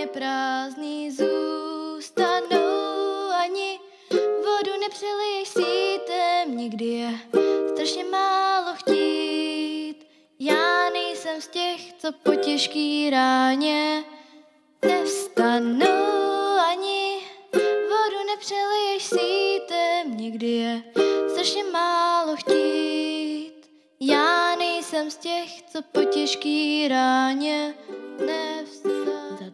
mě prázdný zůstanou. Ani vodu nepřeliješ sítem, nikdy je strašně málo chtít. Já nejsem z těch, co po těžký ráně nevstanou. Ani vodu nepřeliješ sítem, nikdy je strašně málo chtít. Já nejsem z těch, co po těžký ráně nevstane.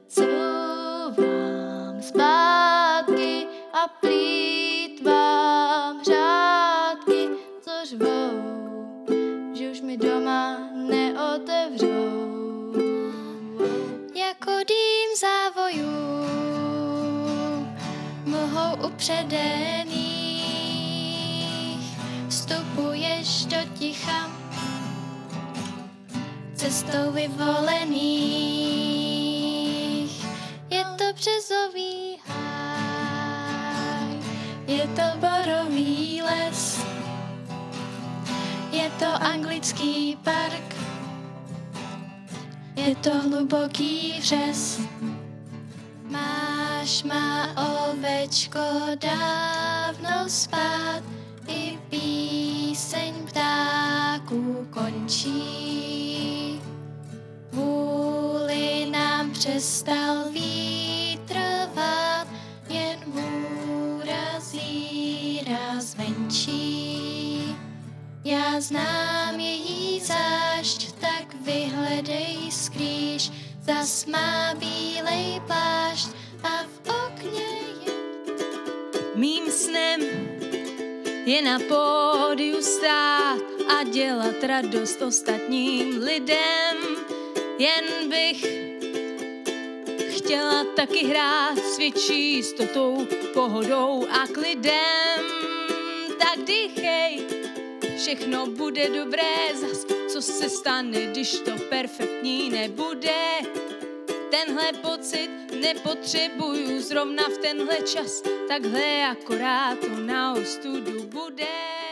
Zacouvám zpátky a plítvám řádky, co řvou, že už mi doma neotevřou. Jako dým závojů mohou upředených vstupuješ do ticha cestou vyvolených. Je to borový les, je to anglický park, je to hluboký řez. Máš má ovečko dávno spát, i píseň ptáků končí. Vůli nám přestal Já znám její zášť, tak vyhledej skrýž, zas má bílej plášť a v okně je Mým snem je na pódiu stát a dělat radost ostatním lidem. Jen bych chtěla taky hrát s větší jistotou, pohodou a klidem. Tak dýchej, všechno bude dobré, zas co se stane, když to perfektní nebude. Tenhle pocit nepotřebuju zrovna v tenhle čas, takhle akorát to na ostudu bude.